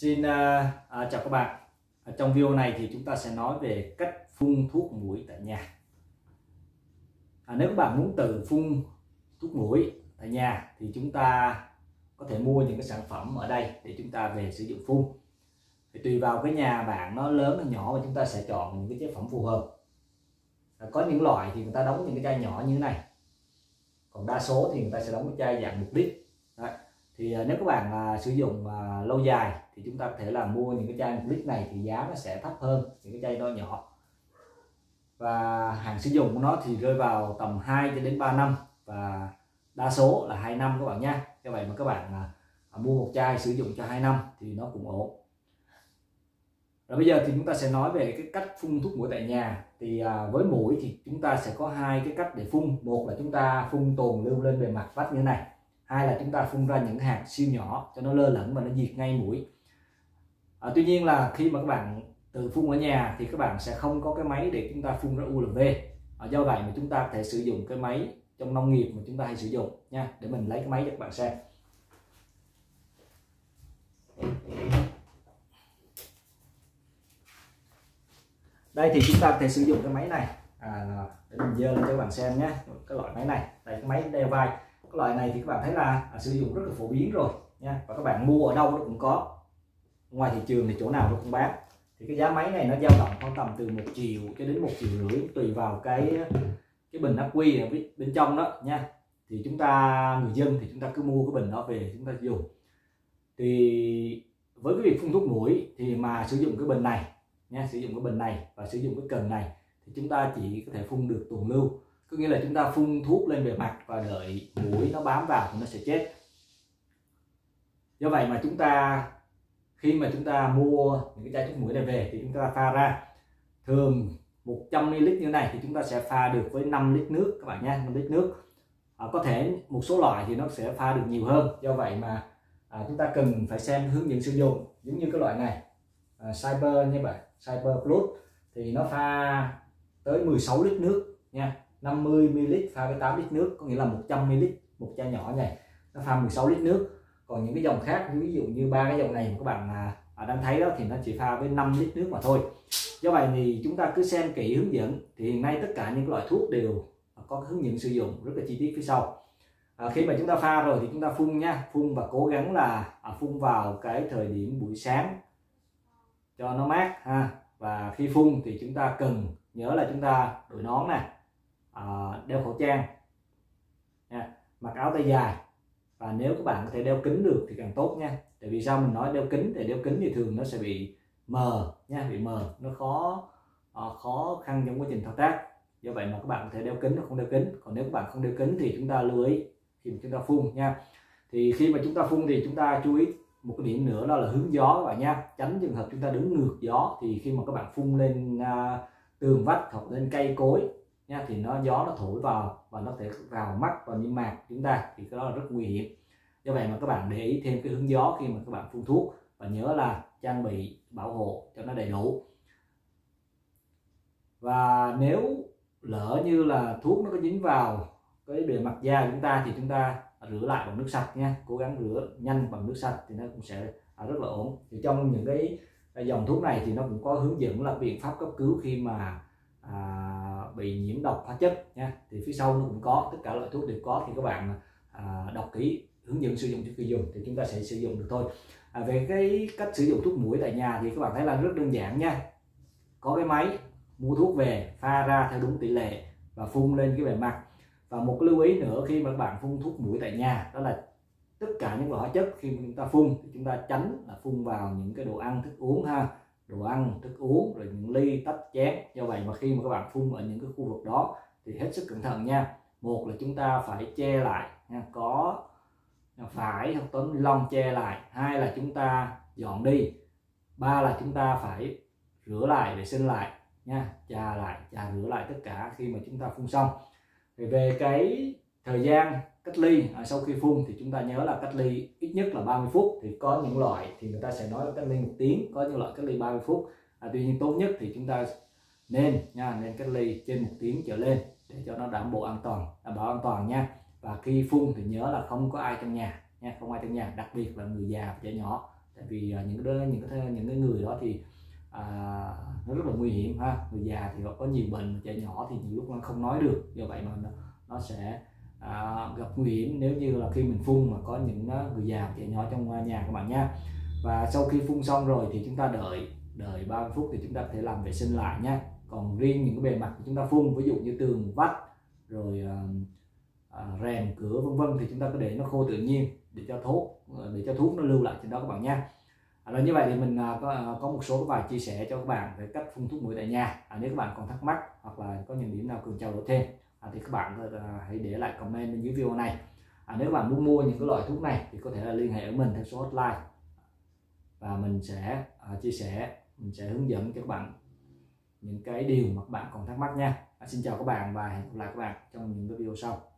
Xin uh, uh, chào các bạn. Ở trong video này thì chúng ta sẽ nói về cách phun thuốc mũi tại nhà. À, nếu các bạn muốn tự phun thuốc mũi tại nhà thì chúng ta có thể mua những cái sản phẩm ở đây để chúng ta về sử dụng phun. Thì tùy vào cái nhà bạn nó lớn hay nhỏ và chúng ta sẽ chọn những cái chế phẩm phù hợp. À, có những loại thì người ta đóng những cái chai nhỏ như thế này. Còn đa số thì người ta sẽ đóng cái chai dạng một lít. Đấy thì à, nếu các bạn à, sử dụng à, lâu dài thì chúng ta có thể là mua những cái chai một lít này thì giá nó sẽ thấp hơn những cái chai nó nhỏ. Và hàng sử dụng của nó thì rơi vào tầm 2 cho đến 3 năm và đa số là 2 năm các bạn nha như vậy mà các bạn à, à, mua một chai sử dụng cho 2 năm thì nó cũng ổn. Rồi bây giờ thì chúng ta sẽ nói về cái cách phun thuốc mũi tại nhà. Thì à, với mũi thì chúng ta sẽ có hai cái cách để phun. Một là chúng ta phun tồn lưu lên bề mặt vách như thế này hai là chúng ta phun ra những hạt siêu nhỏ cho nó lơ lửng và nó diệt ngay mũi? À, tuy nhiên là khi mà các bạn tự phun ở nhà thì các bạn sẽ không có cái máy để chúng ta phun ra ULV à, do vậy mà chúng ta có thể sử dụng cái máy trong nông nghiệp mà chúng ta hay sử dụng nha. Để mình lấy cái máy cho các bạn xem. Đây thì chúng ta có thể sử dụng cái máy này. À, để mình dơ lên cho các bạn xem nhé cái loại máy này. Đây cái máy đeo vai cái loại này thì các bạn thấy là à, sử dụng rất là phổ biến rồi nha. Và các bạn mua ở đâu nó cũng có. Ngoài thị trường thì chỗ nào nó cũng bán. Thì cái giá máy này nó dao động khoảng tầm từ một triệu cho đến một triệu rưỡi tùy vào cái cái bình ắc quy ở bên trong đó nha. Thì chúng ta người dân thì chúng ta cứ mua cái bình đó về chúng ta dùng. Thì với cái việc phun thuốc mũi thì mà sử dụng cái bình này nha sử dụng cái bình này và sử dụng cái cần này thì chúng ta chỉ có thể phun được tuần lưu nghĩa là chúng ta phun thuốc lên bề mặt và đợi mũi nó bám vào thì nó sẽ chết. Do vậy mà chúng ta khi mà chúng ta mua những cái chai thuốc mũi này về thì chúng ta pha ra. Thường 100 ml như này thì chúng ta sẽ pha được với 5 lít nước các bạn nha 5 lít nước. À, có thể một số loại thì nó sẽ pha được nhiều hơn. Do vậy mà à, chúng ta cần phải xem hướng dẫn sử dụng giống như cái loại này. À, Cyber như vậy Cyber Plus thì nó pha tới 16 lít nước nha. 50 ml pha với 8 lít nước có nghĩa là 100 ml một chai nhỏ này nó pha 16 lít nước. Còn những cái dòng khác ví dụ như ba cái dòng này mà các bạn à, à đang thấy đó thì nó chỉ pha với 5 lít nước mà thôi. Do vậy thì chúng ta cứ xem kỹ hướng dẫn thì hiện nay tất cả những loại thuốc đều có hướng dẫn sử dụng rất là chi tiết phía sau. À, khi mà chúng ta pha rồi thì chúng ta phun nha phun và cố gắng là à, phun vào cái thời điểm buổi sáng cho nó mát ha. Và khi phun thì chúng ta cần nhớ là chúng ta đội nón nè à, đeo khẩu trang. Nha, mặc áo tay dài. Và nếu các bạn có thể đeo kính được thì càng tốt nha. Tại vì sao mình nói đeo kính thì đeo kính thì thường nó sẽ bị mờ nha bị mờ. Nó khó uh, khó khăn trong quá trình thao tác. Do vậy mà các bạn có thể đeo kính hoặc không đeo kính. Còn nếu các bạn không đeo kính thì chúng ta lưu ý khi mà chúng ta phun nha. Thì khi mà chúng ta phun thì chúng ta chú ý một cái điểm nữa đó là hướng gió các bạn nha. Tránh trường hợp chúng ta đứng ngược gió thì khi mà các bạn phun lên uh, tường vách hoặc lên cây cối nha thì nó gió nó thổi vào và nó thể vào mắt vào niêm mạc chúng ta thì cái đó là rất nguy hiểm. Do vậy mà các bạn để ý thêm cái hướng gió khi mà các bạn phun thuốc và nhớ là trang bị bảo hộ cho nó đầy đủ. Và nếu lỡ như là thuốc nó có dính vào cái bề mặt da của chúng ta thì chúng ta rửa lại bằng nước sạch nha. Cố gắng rửa nhanh bằng nước sạch thì nó cũng sẽ à, rất là ổn. Thì trong những cái dòng thuốc này thì nó cũng có hướng dẫn là biện pháp cấp cứu khi mà à, bị nhiễm độc hóa chất nha. Thì phía sau nó cũng có tất cả loại thuốc đều có. Thì các bạn à, đọc kỹ hướng dẫn sử dụng trước khi dùng thì chúng ta sẽ sử dụng được thôi. À, về cái cách sử dụng thuốc mũi tại nhà thì các bạn thấy là rất đơn giản nha. Có cái máy mua thuốc về pha ra theo đúng tỷ lệ và phun lên cái bề mặt. Và một lưu ý nữa khi mà các bạn phun thuốc mũi tại nhà đó là tất cả những loại hóa chất khi mà chúng ta phun thì chúng ta tránh là phun vào những cái đồ ăn thức uống ha đồ ăn thức uống rồi những ly tách chén do vậy mà khi mà các bạn phun ở những cái khu vực đó thì hết sức cẩn thận nha. Một là chúng ta phải che lại nha có phải hoặc tấm lông che lại. Hai là chúng ta dọn đi. Ba là chúng ta phải rửa lại vệ sinh lại nha chà lại chà rửa lại tất cả khi mà chúng ta phun xong. Thì về cái thời gian cách ly à, sau khi phun thì chúng ta nhớ là cách ly ít nhất là 30 phút thì có những loại thì người ta sẽ nói là cách ly một tiếng có những loại cách ly 30 phút. À, tuy nhiên tốt nhất thì chúng ta nên nha nên cách ly trên một tiếng trở lên để cho nó đảm bảo an toàn đảm bảo an toàn nha. Và khi phun thì nhớ là không có ai trong nhà nha không ai trong nhà đặc biệt là người già và trẻ nhỏ. Tại vì à, những cái những cái những cái người đó thì à, nó rất là nguy hiểm ha. Người già thì có nhiều bệnh trẻ nhỏ thì nhiều lúc nó không nói được. Do vậy mà nó, nó sẽ à, gặp nguy hiểm nếu như là khi mình phun mà có những à, người già trẻ nhỏ trong à, nhà các bạn nha. Và sau khi phun xong rồi thì chúng ta đợi đợi 30 phút thì chúng ta có thể làm vệ sinh lại nha. Còn riêng những cái bề mặt chúng ta phun ví dụ như tường vách rồi à, à rèm cửa vân vân thì chúng ta có để nó khô tự nhiên để cho thuốc để cho thuốc nó lưu lại trên đó các bạn nha. À, rồi như vậy thì mình à, có à, có một số vài chia sẻ cho các bạn về cách phun thuốc mũi tại nhà. À, nếu các bạn còn thắc mắc hoặc là có những điểm nào cần trao đổi thêm à, thì các bạn à, hãy để lại comment bên dưới video này. À, nếu các bạn muốn mua những cái loại thuốc này thì có thể là liên hệ với mình theo số hotline. Và mình sẽ à, chia sẻ mình sẽ hướng dẫn cho các bạn những cái điều mà các bạn còn thắc mắc nha. À, xin chào các bạn và hẹn gặp lại các bạn trong những cái video sau.